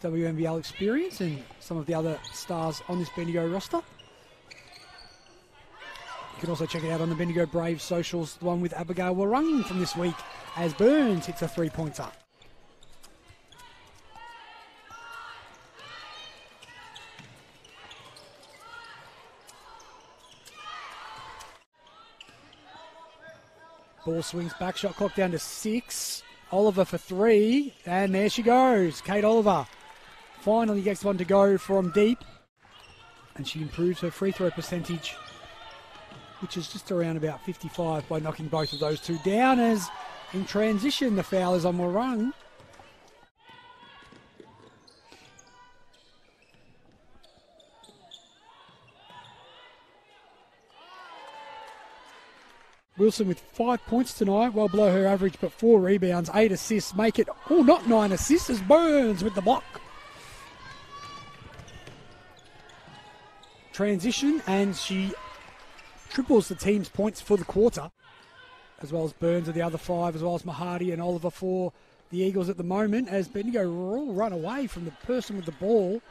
WNBL experience and some of the other stars on this Bendigo roster. You can also check it out on the Bendigo Brave socials, the one with Abigail Wehrung from this week as Burns hits a three pointer. Ball swings back, shot clock down to six. Oliver for three, and there she goes. Kate Oliver finally gets one to go from deep, and she improves her free throw percentage, which is just around about 55 by knocking both of those two down. As in transition, the foul is on Wehrung. Wilson with five points tonight, well below her average, but four rebounds, eight assists, make it, oh, not nine assists, as Burns with the block. Transition, and she triples the team's points for the quarter, as well as Burns of the other five, as well as Mahadi and Oliver for the Eagles at the moment, as Bendigo all run away from the person with the ball.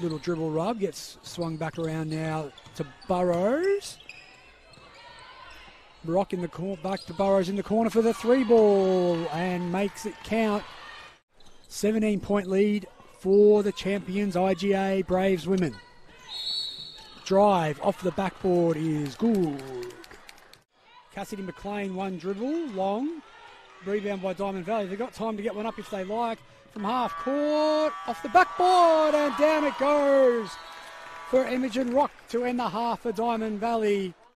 Little dribble rub gets swung back around now to Burrows. Rock in the corner, back to Burrows in the corner for the three ball and makes it count. 17 point lead for the champions IGA Braves women. Drive off the backboard is good. Cassidy McLean one dribble long. Rebound by Diamond Valley. They've got time to get one up if they like. From half court, off the backboard, and down it goes for Imogen Rock to end the half for Diamond Valley.